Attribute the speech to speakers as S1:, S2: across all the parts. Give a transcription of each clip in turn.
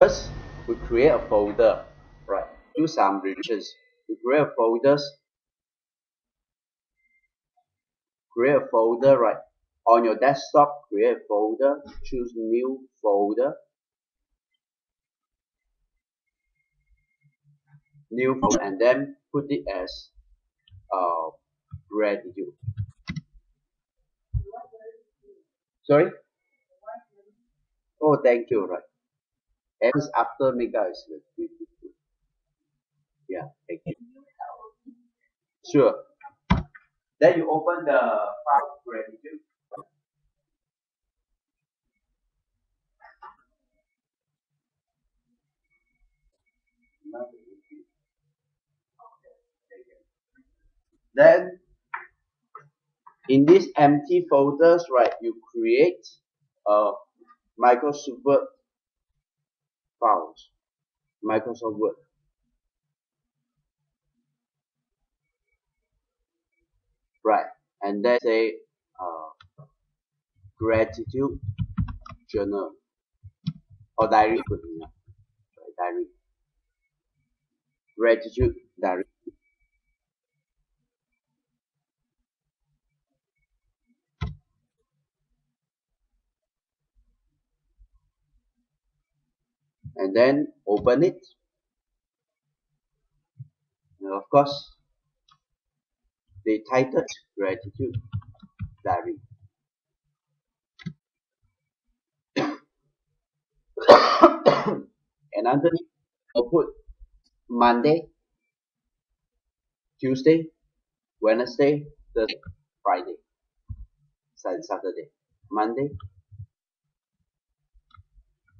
S1: First, we create a folder, right? Do some revisions. We create a folders. Create a folder, right? On your desktop, create a folder. Choose new folder. New folder, and then put it as uh, gratitude. Sorry? Oh, thank you, right? And after mega is beautiful. Yeah, thank you. Sure. Then you open the file gratitude. Then in these empty folders, right, you create a Microsoft Word files, Microsoft Word. Right, and then say uh, gratitude journal. Or diary, diary, gratitude diary. And then open it. And of course they titled gratitude diary. And underneath I'll put Monday Tuesday Wednesday Thursday Friday Saturday Monday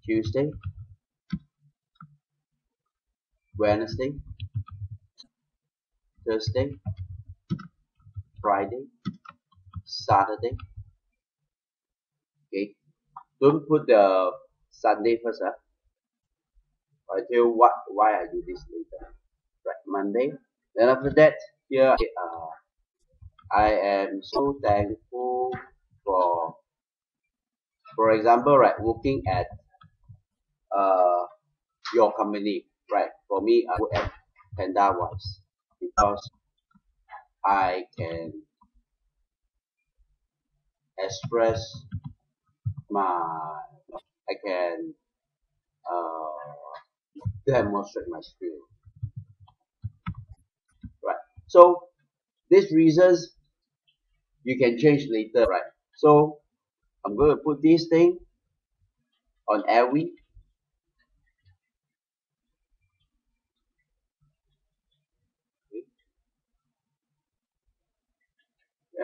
S1: Tuesday Wednesday, Thursday, Friday, Saturday. Okay, don't put the Sunday first. Huh? I tell you what why I do this later. Right, Monday. Then after that, here uh, I am so thankful for, for example, right, working at uh, your company right for me I work at Panda Wise because I can express my I can uh, demonstrate my skill. Right. So these reasons you can change later right? So I'm going to put this thing on every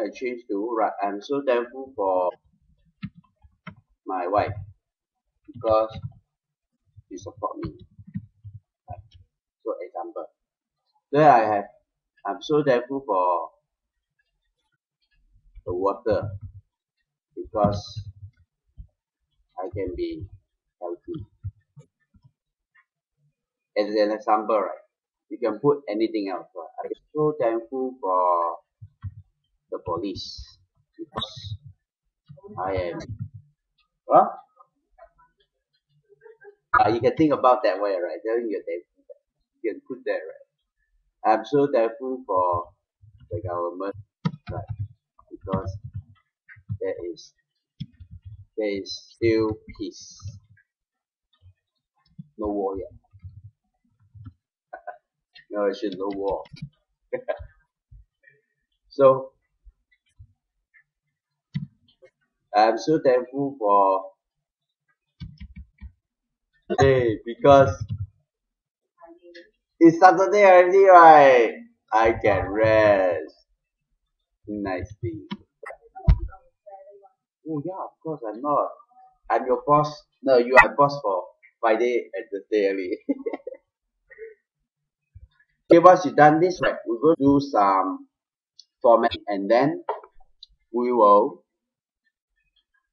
S1: I change to right. I'm so thankful for my wife because she support me. Right. So example. There I have I'm so thankful for the water because I can be healthy. As an example, right? You can put anything else. Right? I'm so thankful for the police because I am huh? Uh, you can think about that way, right? Then you you can put that right. I'm so thankful for the government, right? Because there is there is still peace. No war yet. no, it's no war. so I'm so thankful for today because it's Saturday already, right? I can rest nicely. Oh yeah, of course I'm not. I'm your boss. No, you are boss for Friday and Thursday only. okay, once you done this, right, we will do some format and then we will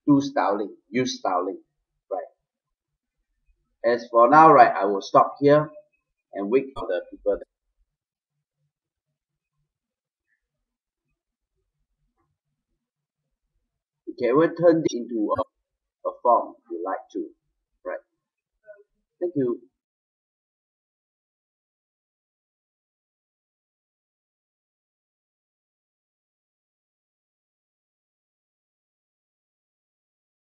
S1: do styling, use styling, right? As for now, right, I will stop here and wait for the people. Okay, we'll turn this into a, a form if you like to, right? thank you